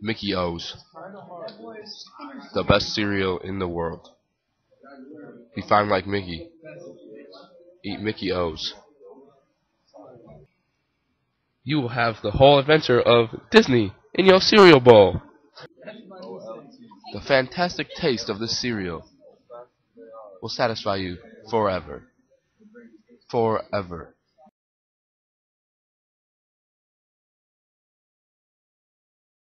Mickey O's. The best cereal in the world. Be fine like Mickey. Eat Mickey O's. You will have the whole adventure of Disney in your cereal bowl. The fantastic taste of this cereal will satisfy you forever. Forever.